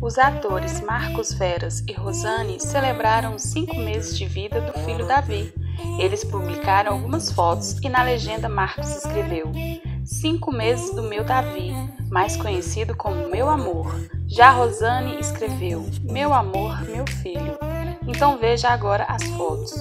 Os atores Marcos Veras e Rosane celebraram os cinco meses de vida do filho Davi. Eles publicaram algumas fotos e na legenda Marcos escreveu: Cinco meses do meu Davi, mais conhecido como Meu Amor. Já Rosane escreveu: Meu amor, meu filho. Então veja agora as fotos.